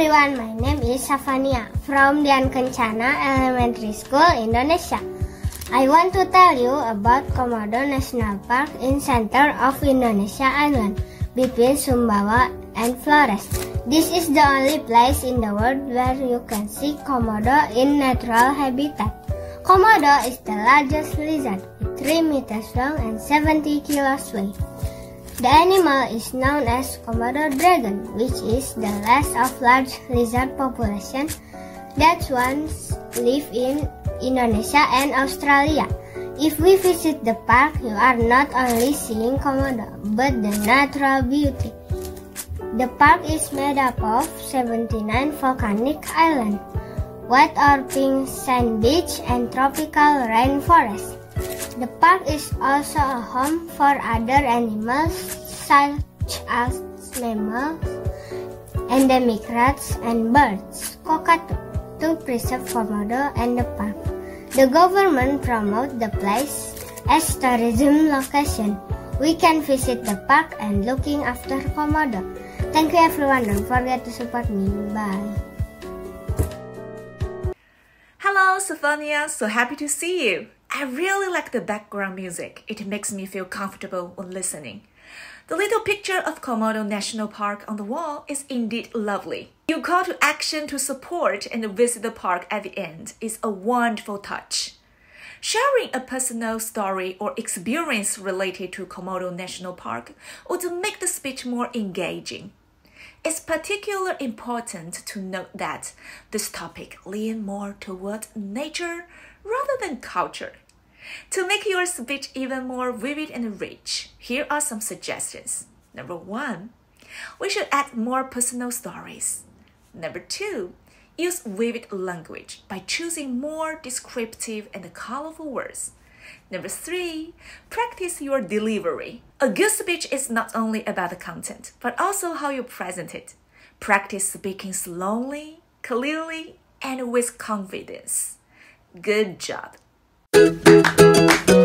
everyone, my name is Safaniya from Dian Kencana Elementary School, Indonesia. I want to tell you about Komodo National Park in center of Indonesia Island between Sumbawa and Flores. This is the only place in the world where you can see Komodo in natural habitat. Komodo is the largest lizard, 3 meters long and 70 kilos weight. The animal is known as Komodo dragon, which is the last of large lizard population that once lived in Indonesia and Australia. If we visit the park, you are not only seeing Komodo, but the natural beauty. The park is made up of 79 volcanic islands, white or pink sand beach, and tropical rainforest. The park is also a home for other animals such as mammals, endemic rats, and birds. Cockatoo to preserve Komodo and the park. The government promote the place as tourism location. We can visit the park and looking after Komodo. Thank you everyone. Don't forget to support me. Bye. Hello, Sophia. So happy to see you. I really like the background music. It makes me feel comfortable when listening. The little picture of Komodo National Park on the wall is indeed lovely. You call to action to support and visit the park at the end is a wonderful touch. Sharing a personal story or experience related to Komodo National Park would make the speech more engaging. It's particularly important to note that this topic leans more toward nature rather than culture. To make your speech even more vivid and rich, here are some suggestions. Number one, we should add more personal stories. Number two, use vivid language by choosing more descriptive and colorful words. Number three, practice your delivery. A good speech is not only about the content, but also how you present it. Practice speaking slowly, clearly, and with confidence. Good job. Thank you.